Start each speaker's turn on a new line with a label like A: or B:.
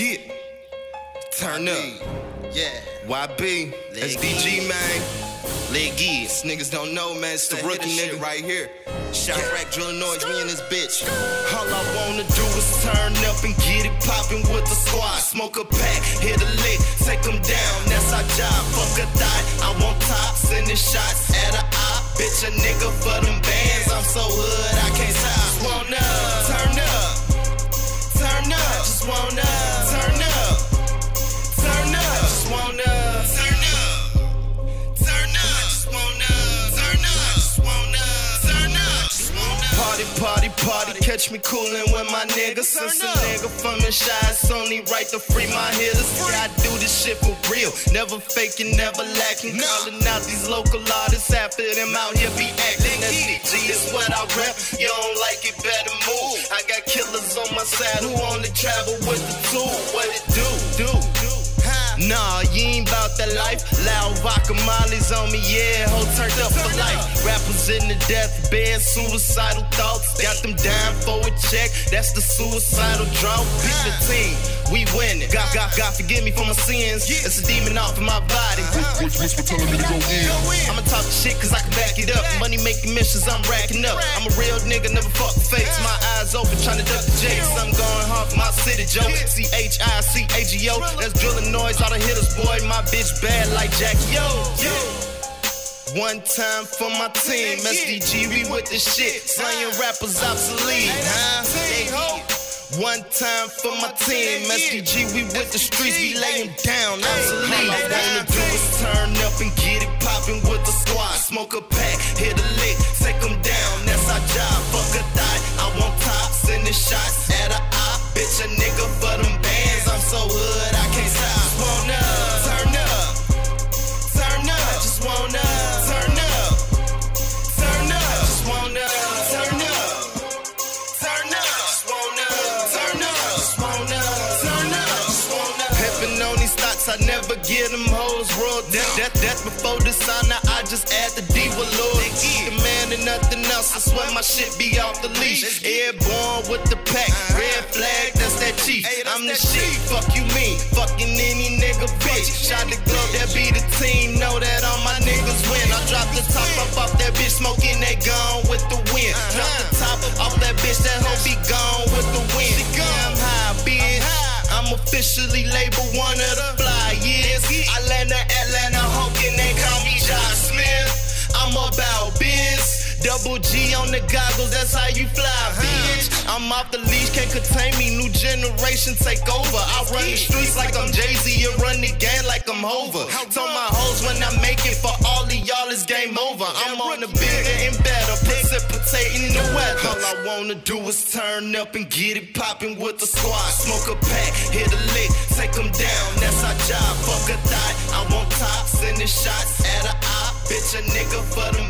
A: get. Turn up.
B: Yeah.
A: YB.
B: Leg
A: SDG, man.
B: Leg
A: These niggas don't know, man. It's the
B: That
A: rookie
B: hitter shit
A: nigga.
B: right here. Shot rack drilling noise, me and this bitch.
A: All I wanna do is turn up and get it poppin' with the squad. Smoke a pack, hit a lick, take them down. That's our job. Fuck a thought. I want top, sending shots at a op. Bitch, a nigga for them bands. I'm so hood, I can't stop. Wanna Catch me coolin' with my niggas. Since a nigga from the Chi, it's only right to free my hitters. Yeah, I do this shit for real. Never faking, never lacking. Calling out these local artists after them out here be acting. SDG is what I rap. You don't like it, better move. I got killers on my side who only travel with the tool. What it do? Do. Nah, you ain't bout that life. Loud vodka molly's on me, yeah, whole turned up for life. Rappers in the deathbed, suicidal thoughts. Got them a check, that's the suicidal drought. Beat the team, we winning. God, God, God, forgive me for my sins. It's a demon off of my body.
C: Whisper, whisper, telling me to go in.
A: I'ma talk shit cause I can back it up. Money making missions, I'm racking up. I'm a real nigga, never fuck fakes. My eyes open, trying to duck the jakes. I'm going hard for my city, Joe. C H I C A G O. That's drilling noise, all the hitters, boy. My bitch bad like Jackie O. One time for my team, SDG, we with the shit. Slaying rappers obsolete, huh? One time for my team, SDG, we with the streets, we lay 'em down, obsolete. All I wanna do is turn up and get it poppin' with the squad. Smoke a pack, thoughts, I never get them hoes rolled down. That, that's before the sign, now I just add the D with Lord. The man and nothing else, I swear my shit be off the leash. Airborne with the pack, red flag, that's that chief. I'm the shit, fuck you mean, fucking any nigga bitch. Shock Da Globe, that be the team, know that all my niggas win. I drop the top up off that bitch, smoking that gun with the wind. Drop the top off that bitch, that hoe be gone with the wind. Yeah, I'm high, bitch. I'm officially labeled one of the fly years. Atlanta, Atlanta, Hogan, they call me Josh Smith. I'm about biz. Double G on the goggles, that's how you fly, bitch. I'm off the leash, can't contain me. New generation take over. I run the streets like I'm Jay Z, you run the game like I'm Hova. Told my hoes when I make it for all of y'all, it's game over. I'm on the bigger and better, precipitating the weather. All I wanna do is turn up and get it poppin' with the squad. Smoke a pack, hit a lick, a nigga for them